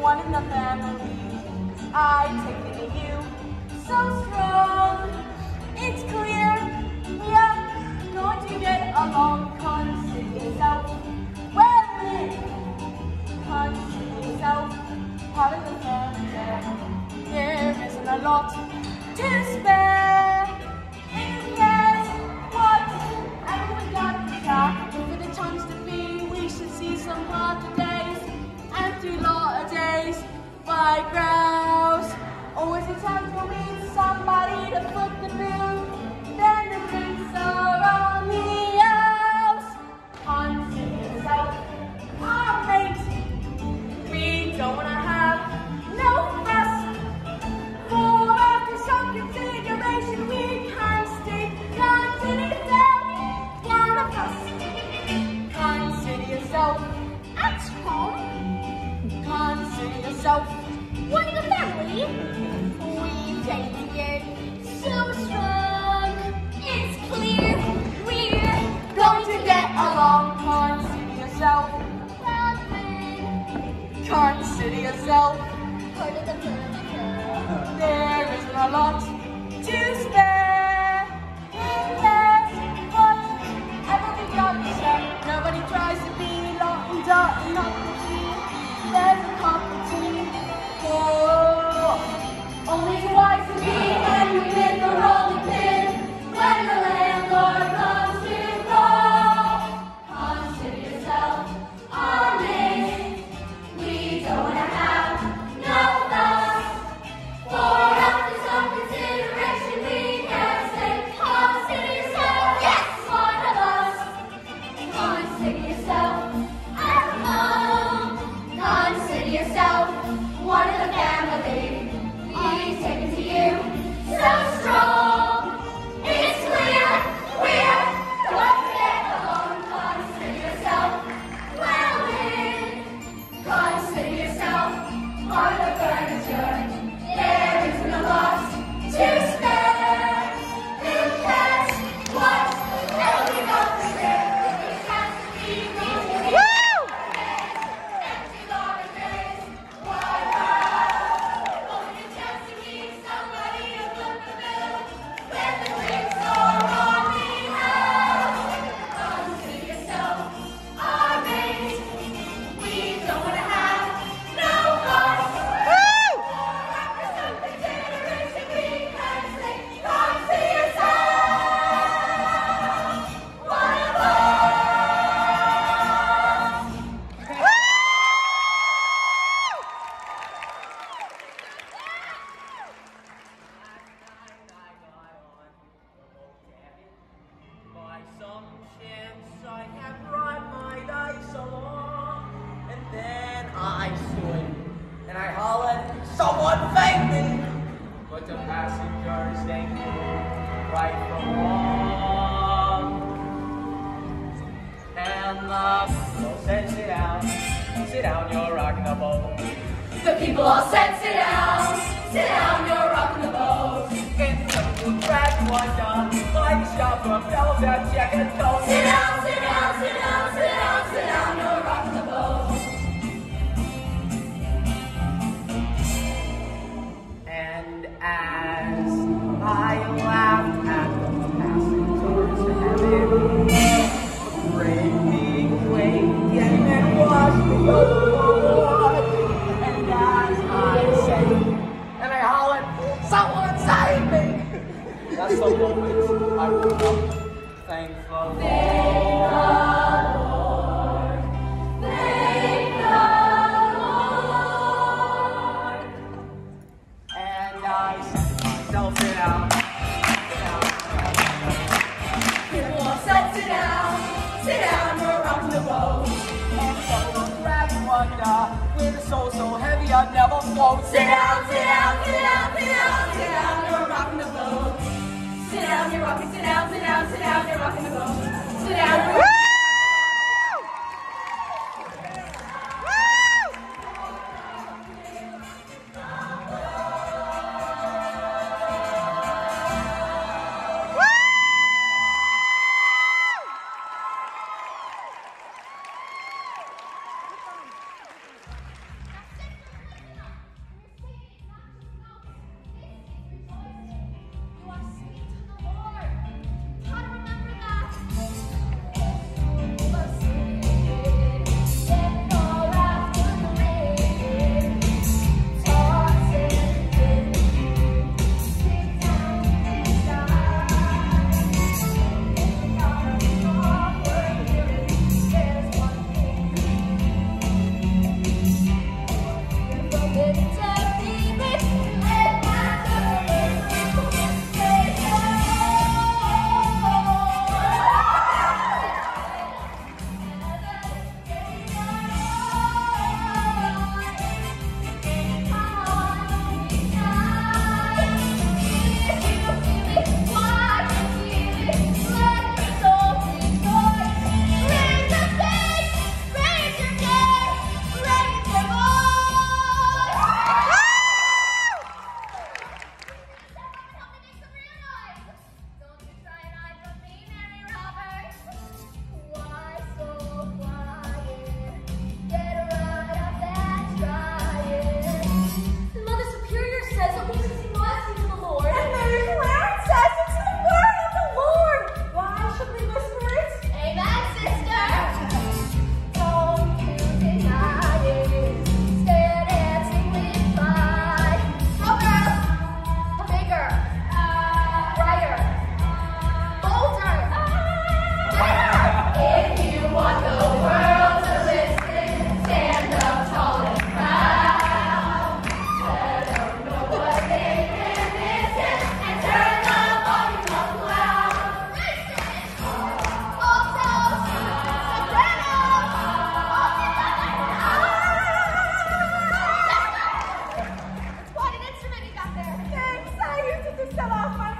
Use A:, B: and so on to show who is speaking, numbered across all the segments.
A: one in the family. I take it to you, so strong. It's clear, yeah, going to get along. Consider yourself well in. Consider yourself part of the family. There isn't a lot to spare. And guess what? Everyone got the. For the times to be, we should see some harder days. By grouse. Oh, Always a time to meet somebody to foot the bill. Then the drinks are on the house. Consider yourself our mate. We don't wanna have no fuss. For after some consideration, we can't stay. Consider yourself one of us. Consider yourself at home. Consider yourself There isn't a lot But the
B: passengers they knew right from wrong, and the people said, "Sit down, sit down, you're rocking the boat."
A: The people all said, sit down, sit down, you're rocking the boat.
B: Into the track one down, like shopper bells at Jack and Jones.
A: Sit down, sit down, sit down, sit down, sit down, you're
B: as I laughed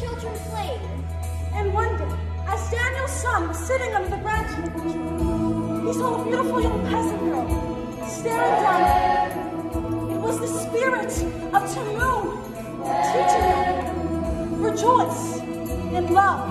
B: children played. And one day, as Daniel's son was sitting under the branch of the
A: tree, he saw a beautiful young peasant girl staring down at him. It was the spirit of Tammuz teaching him, rejoice in love.